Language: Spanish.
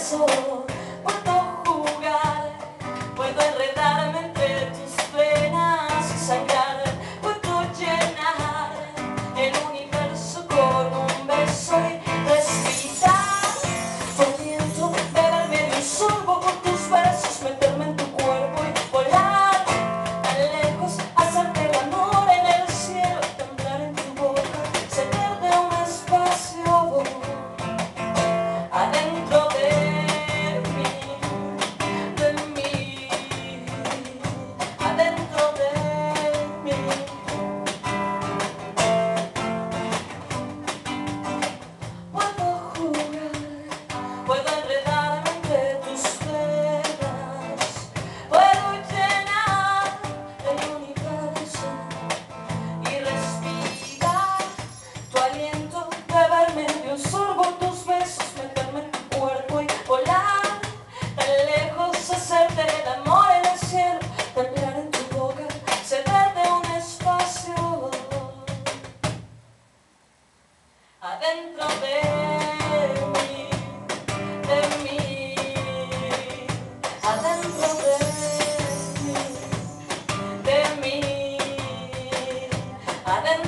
começou. dentro de mí, de mí, adentro de mí, de mí, adentro.